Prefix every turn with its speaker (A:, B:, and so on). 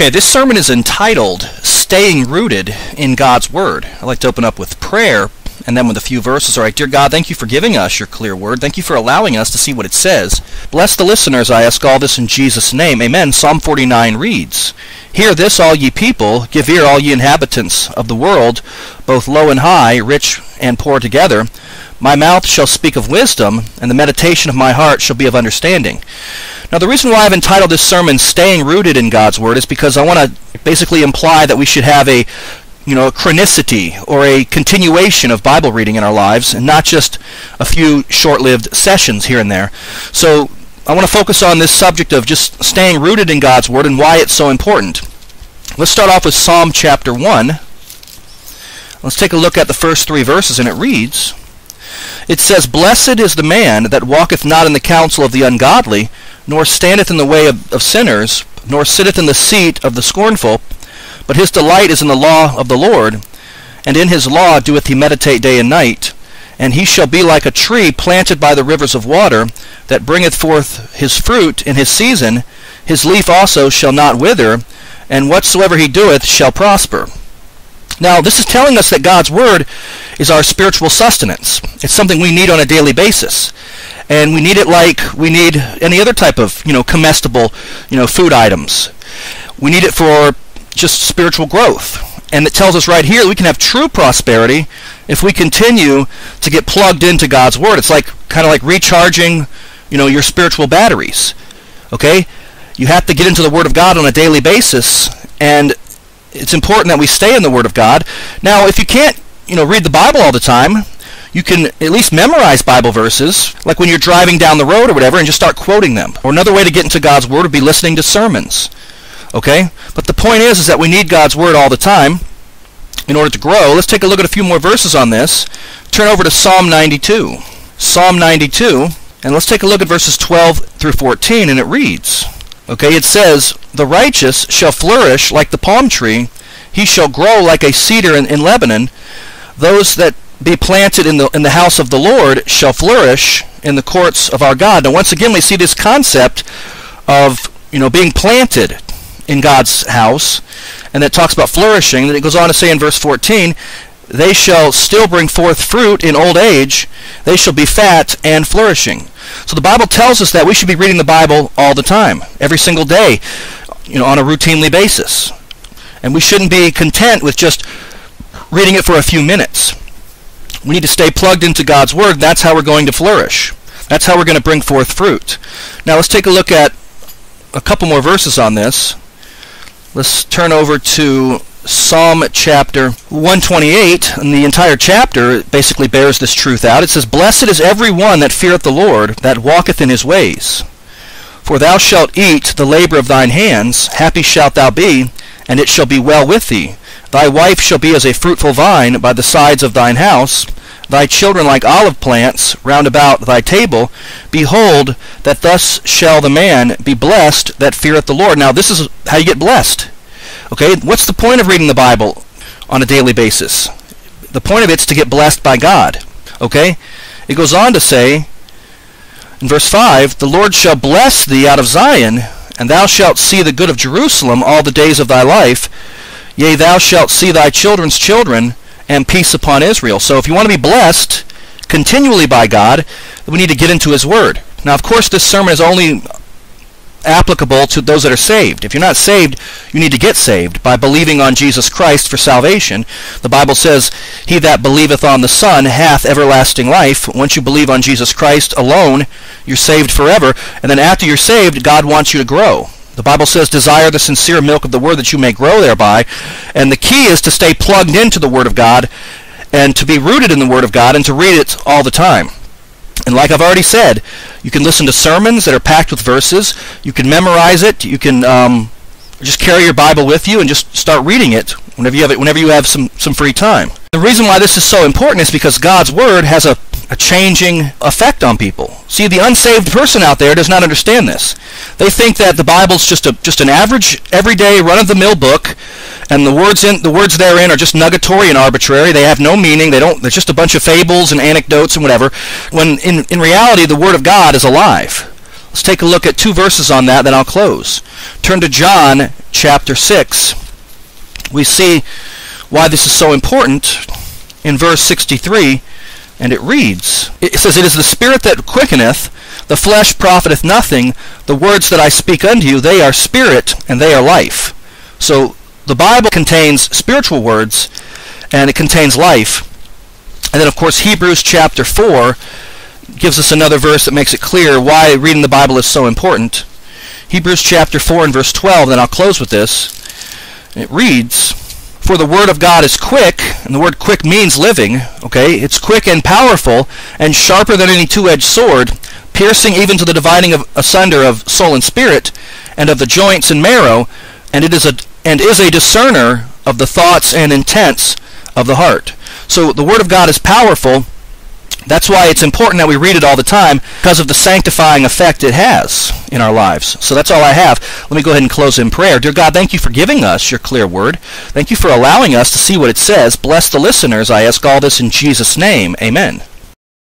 A: Okay, this sermon is entitled Staying Rooted in God's Word. I'd like to open up with prayer and then with a few verses. All right, dear God, thank you for giving us your clear word. Thank you for allowing us to see what it says. Bless the listeners, I ask all this in Jesus' name. Amen. Psalm 49 reads, Hear this, all ye people, give ear, all ye inhabitants of the world, both low and high, rich and poor together. My mouth shall speak of wisdom, and the meditation of my heart shall be of understanding. Now, the reason why I've entitled this sermon Staying Rooted in God's Word is because I want to basically imply that we should have a you know, a chronicity or a continuation of Bible reading in our lives and not just a few short-lived sessions here and there. So I want to focus on this subject of just staying rooted in God's Word and why it's so important. Let's start off with Psalm chapter 1. Let's take a look at the first three verses, and it reads, It says, Blessed is the man that walketh not in the counsel of the ungodly, nor standeth in the way of, of sinners, nor sitteth in the seat of the scornful, but his delight is in the law of the Lord, and in his law doeth he meditate day and night. And he shall be like a tree planted by the rivers of water, that bringeth forth his fruit in his season. His leaf also shall not wither, and whatsoever he doeth shall prosper. Now, this is telling us that God's Word is our spiritual sustenance. It's something we need on a daily basis and we need it like we need any other type of you know comestible you know food items. We need it for just spiritual growth. And it tells us right here we can have true prosperity if we continue to get plugged into God's Word. It's like kind of like recharging, you know, your spiritual batteries. Okay? You have to get into the Word of God on a daily basis, and it's important that we stay in the Word of God. Now, if you can't, you know, read the Bible all the time, you can at least memorize Bible verses, like when you're driving down the road or whatever, and just start quoting them. Or another way to get into God's Word would be listening to sermons. Okay? But the point is, is that we need God's Word all the time in order to grow. Let's take a look at a few more verses on this. Turn over to Psalm 92. Psalm 92, and let's take a look at verses 12 through 14, and it reads, Okay, it says, The righteous shall flourish like the palm tree, he shall grow like a cedar in, in Lebanon. Those that be planted in the in the house of the Lord shall flourish in the courts of our God. Now once again we see this concept of you know being planted in God's house and that talks about flourishing. Then it goes on to say in verse 14, they shall still bring forth fruit in old age, they shall be fat and flourishing. So the Bible tells us that we should be reading the Bible all the time, every single day, you know, on a routinely basis. And we shouldn't be content with just reading it for a few minutes. We need to stay plugged into God's Word. That's how we're going to flourish. That's how we're going to bring forth fruit. Now let's take a look at a couple more verses on this. Let's turn over to Psalm chapter 128, and the entire chapter basically bears this truth out. It says, Blessed is every one that feareth the Lord, that walketh in his ways. For thou shalt eat the labor of thine hands, happy shalt thou be, and it shall be well with thee. Thy wife shall be as a fruitful vine by the sides of thine house, thy children like olive plants round about thy table. Behold, that thus shall the man be blessed that feareth the Lord. Now, this is how you get blessed. Okay, what's the point of reading the Bible on a daily basis? The point of it's to get blessed by God. Okay? It goes on to say in verse 5 The Lord shall bless thee out of Zion, and thou shalt see the good of Jerusalem all the days of thy life. Yea, thou shalt see thy children's children, and peace upon Israel. So if you want to be blessed continually by God, we need to get into His Word. Now, of course, this sermon is only applicable to those that are saved. If you're not saved, you need to get saved by believing on Jesus Christ for salvation. The Bible says, He that believeth on the Son hath everlasting life. Once you believe on Jesus Christ alone, you're saved forever. And then after you're saved, God wants you to grow. The Bible says, desire the sincere milk of the Word that you may grow thereby. And the key is to stay plugged into the Word of God and to be rooted in the Word of God and to read it all the time. And like I've already said, you can listen to sermons that are packed with verses. You can memorize it. You can um, just carry your Bible with you and just start reading it whenever you have it, whenever you have some, some free time. The reason why this is so important is because God's Word has a a changing effect on people. See, the unsaved person out there does not understand this. They think that the Bible's just a just an average, everyday, run-of-the-mill book, and the words in the words therein are just nugatory and arbitrary. They have no meaning. They don't. They're just a bunch of fables and anecdotes and whatever. When in in reality, the Word of God is alive. Let's take a look at two verses on that, then I'll close. Turn to John chapter 6. We see why this is so important in verse 63, and it reads, It says, It is the Spirit that quickeneth, the flesh profiteth nothing. The words that I speak unto you, they are spirit, and they are life. So the Bible contains spiritual words, and it contains life. And then, of course, Hebrews chapter 4 gives us another verse that makes it clear why reading the Bible is so important. Hebrews chapter 4 and verse 12, then I'll close with this. It reads, For the word of God is quick, and the word quick means living, okay? It's quick and powerful, and sharper than any two-edged sword, piercing even to the dividing of asunder of soul and spirit, and of the joints and marrow, and it is a and is a discerner of the thoughts and intents of the heart. So the word of God is powerful that's why it's important that we read it all the time because of the sanctifying effect it has in our lives. So that's all I have. Let me go ahead and close in prayer. Dear God, thank you for giving us your clear word. Thank you for allowing us to see what it says. Bless the listeners. I ask all this in Jesus' name. Amen.